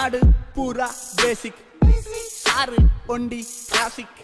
നാട് പൂര ബേസിക് ആറ് ഒണ്ടി ക്ലാസിക്